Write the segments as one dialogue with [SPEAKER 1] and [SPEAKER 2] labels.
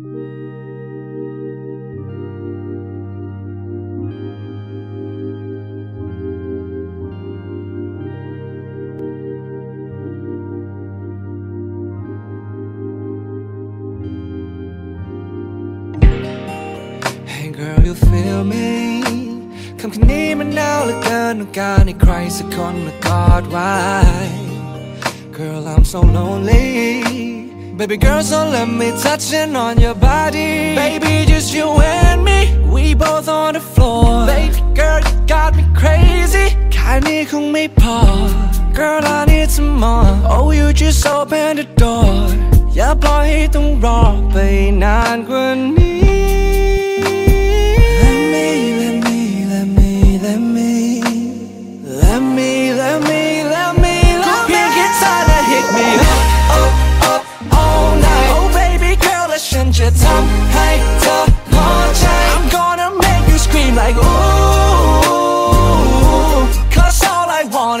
[SPEAKER 1] Hey girl you feel me คำคืนนี้มันหนาวเหลือเกินต้องการให้ใครสักคนมากอดไว้ Girl I'm so lonely Baby girl so let me touch in on your body Baby just you and me We both on the floor Baby girl you got me crazy แค่นี้คงไม่พอ Girl I need some more Oh you just open the door อย่าปล่อยให้ต้องรอไปนานกว่านี้ is you scream like ooh all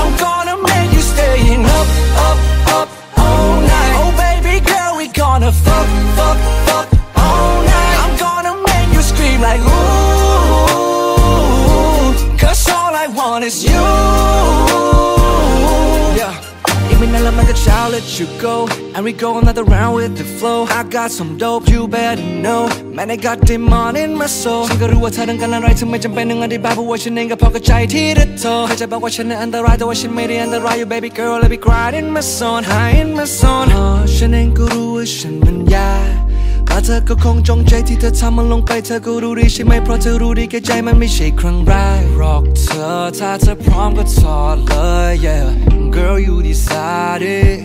[SPEAKER 1] I'm gonna make you staying up, up, up all night. Oh baby girl we gonna fuck, fuck, fuck all night. I'm gonna make you scream like all I want is you อีกไม่นานแล้วมันก็เช้า let you go and we go another round with the flow I got some dope you better know man I got demon in my soul ฉันก็รู้ว่าเธอต้องการอะไรถึงไม่จำเป็นต้องอธิบายเพราะว่าฉันเองก็พอเข้าใจที่เธอโทรเธอจะบอกว่าฉันนั้นอันตรายแต่ว่าฉันไม่ได้อันตราย you baby girl let me cry in my zone high in my zone อ๋อฉันเองก็รู้ว่าฉันมันยากแต่เธอก็คงจงใจที่เธอทำมันลงไปเธอก็รู้ดีใช่ไหมเพราะเธอรู้ดีแก่ใจมันไม่ใช่ครั้งแรกหรอกเธอถ้าเธอพร้อมก็ถอดเลย yeah